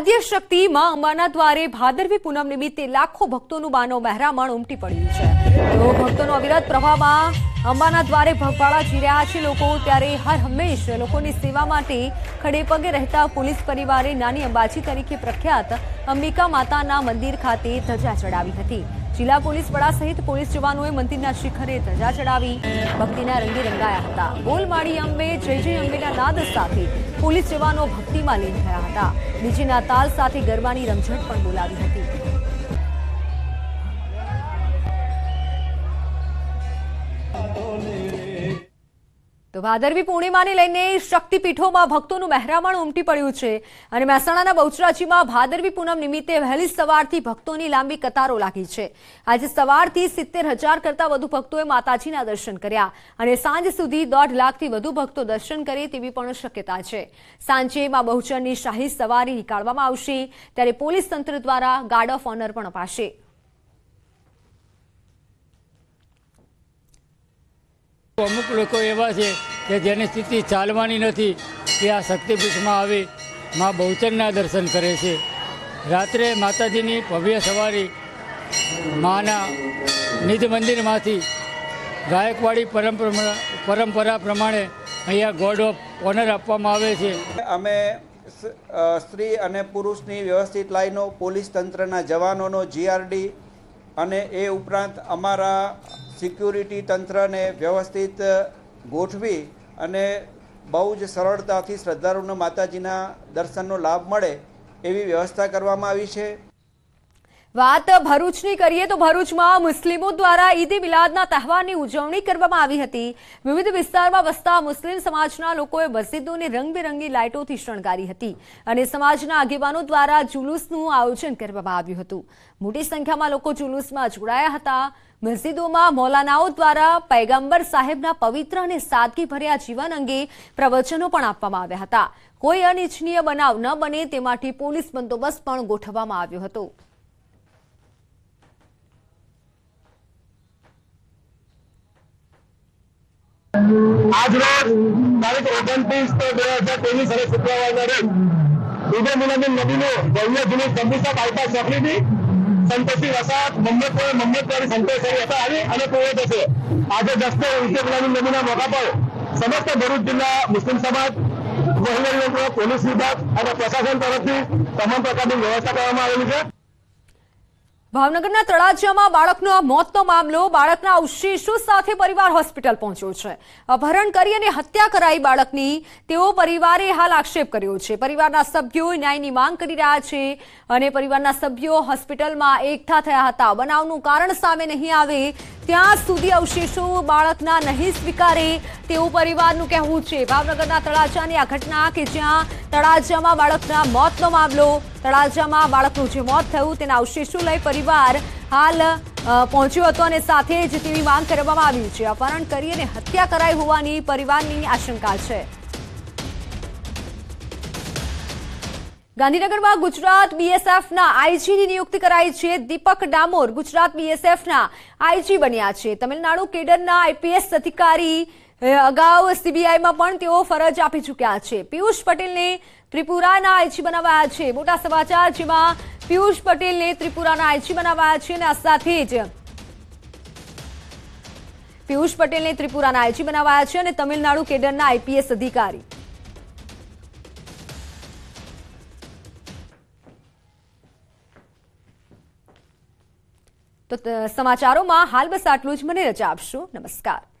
આદ્ય શક્તિ માં અંબાના દ્વારે ભાદરવી પૂનમ નિમિત્તે લાખો ભક્તોનું માનવ મહેરામણ ઉમટી પડ્યું છે. તો ભક્તોનો અવિરત પ્રવાહમાં અંબાના દ્વારે ભગવાળા જી રહ્યા છે લોકો, ત્યારે હર હંમેશ લોકોની સેવા માટે ખડે પગે રહેતા પોલીસ પરિવારે નાની અંબાજી તરીકે પ્રખ્યાત અંબિકા માતાના મંદિર ખાતે ધજા ચડાવી હતી. જિલ્લા પોલીસ વડા સહિત પોલીસ જવાનોએ મંદિરના શિખરે ધજા ચડાવી ભક્તિના રંગે રંગાયા હતા. બોલ માળી અંબે, જય જય અંબેના નાદ સાથે પોલીસ જવાનો ભક્તિમાં લીન થયા હતા. બીજીના તાલ સાથે ગરબાની રમઝટ પણ બોલાવી હતી. તો ભાદરવી પૂર્ણિમાને લઈને શક્તિપીઠોમાં ભક્તોનું મહેરામણ ઉમટી પડ્યું છે. અને મહેસાણાના બહુચરાજીમાં ભાદરવી પૂનમ નિમિત્તે વહેલી સવારથી ભક્તોની લાંબી કતારો લાગી છે. આજે સવારથી સિત્તેર હજાર કરતાં વધુ ભક્તોએ માતાજીના દર્શન કર્યા અને સાંજ સુધી દોઢ લાખથી વધુ ભક્તો દર્શન કરે તેવી પણ શક્યતા છે. સાંજે માં બહુચરની શાહી સવારી નીકાળવામાં આવશે, ત્યારે પોલીસ તંત્ર દ્વારા ગાર્ડ ઓફ ઓનર પણ અપાશે. અમુક લોકો એવા છે કે જેની સ્થિતિ ચાલવાની નથી તે આ શક્તિપીઠમાં આવી, મા બહુચરના દર્શન કરે છે. રાત્રે માતાજીની ભવ્ય સવારી માના નિજ મંદિરમાંથી ગાયકવાડી પરંપરા પરંપરા પ્રમાણે અહીંયા ગોડ ઓફ ઓનર આપવામાં આવે છે. અમે સ્ત્રી અને પુરુષની વ્યવસ્થિત લાઈનો, પોલીસ તંત્રના જવાનોનો જીઆરડી અને એ ઉપરાંત અમારા સિક્યુરિટી તંત્રને વ્યવસ્થિત ગોઠવી અને બહુ જ સરળતાથી શ્રદ્ધાળુઓને માતાજીના દર્શનનો લાભ મળે એવી વ્યવસ્થા કરવામાં આવી છે. વાત ભરૂચની કરીએ તો ભરૂચમાં મુસ્લિમો દ્વારા ઈદ મિલાદના તહેવારની ઉજવણી કરવામાં આવી હતી. વિવિધ વિસ્તારમાં વસતા મુસ્લિમ સમાજના લોકોએ મસ્જિદોને રંગબેરંગી લાઇટોથી શણગારી હતી અને સમાજના આગેવાનો દ્વારા જુલુસનું આયોજન કરવામાં આવ્યું હતું. મોટી સંખ્યામાં લોકો જુલુસમાં જોડાયા હતા. મસ્જિદોમાં મૌલાનાઓ દ્વારા પૈગંબર સાહેબના પવિત્ર અને સાદગીભર્યા જીવન અંગે પ્રવચનો પણ આપવામાં આવ્યા હતા. કોઈ અનિચ્છનીય બનાવ ન બને તે માટે પોલીસ બંદોબસ્ત પણ ગોઠવવામાં આવ્યો હતો. આજ રોજ ઓગણત્રીસ બે હજાર ત્રેવીસ અને શુક્રવારના રોજ મિલાદુલ નબીનું ભવ્ય જુલુસ જંબુસા બાયપાસ ચોકડીથી. સંતોષી વસાત મમ્મદપુર મમ્મદપુરી સંતોષી હતા આવી અને પૂરો થશે આજે દસ્તો ઈદે મિલાદુલ નદીના મોકા પર સમસ્ત ભરૂચ જિલ્લા મુસ્લિમ સમાજ, વહીવટી પોલીસ વિભાગ અને પ્રશાસન તરફથી તમામ પ્રકારની વ્યવસ્થા કરવામાં આવેલી છે. ભાવનગરના તળાજામાં બાળકનો મોતનો મામલો બાળકના અવશેષો સાથે પરિવાર હોસ્પિટલ પહોંચ્યો છે. અપહરણ કરી અને હત્યા કરાઈ બાળકની તેઓ પરિવારે હાલ આક્ષેપ કર્યો છે. પરિવારના સભ્યો ન્યાયની માંગ કરી રહ્યા છે અને પરિવારના સભ્યો હોસ્પિટલમાં એકઠા થયા હતા. બનાવનું કારણ સામે નહીં આવે ત્યાં સુધી અવશેષો બાળકના નહીં સ્વીકારે તેવું પરિવારનું કહેવું છે. ભાવનગરના તળાજાની આ ઘટના કે જ્યાં તળાજામાં બાળકના મોતનો મામલો, તળાજામાં બાળકનું જે મોત થયું તેના અવશેષો લઈ પરિવાર હાલ પહોંચ્યો હતો અને સાથે જ તેવી માંગ કરવામાં આવી છે. અપહરણ કરી અને હત્યા કરાઈ હોવાની પરિવારની આશંકા છે. ગાંધીનગરમાં ગુજરાત બીએસએફના આઈજીની નિયુક્તિ કરાઈ છે. દીપક ડામોર ગુજરાત બીએસએફના આઈજી બન્યા છે. તમિલનાડુ કેડરના આઈપીએસ અધિકારી અગાઉ સીબીઆઈમાં પણ તેઓ ફરજ આપી ચૂક્યા છે. પિયુષ પટેલને ત્રિપુરાના આઈજી બનાવાયા છે. મોટા સમાચાર જેમાં પિયુષ પટેલને ત્રિપુરાના આઈજી બનાવાયા છે અને આ સાથે જ પિયુષ પટેલને ત્રિપુરાના આઈજી બનાવાયા છે અને તમિલનાડુ કેડરના આઈપીએસ અધિકારી. ત- સમાચારોમાં હાલ બસ આટલું જ. મને રજા આપશો. નમસ્કાર.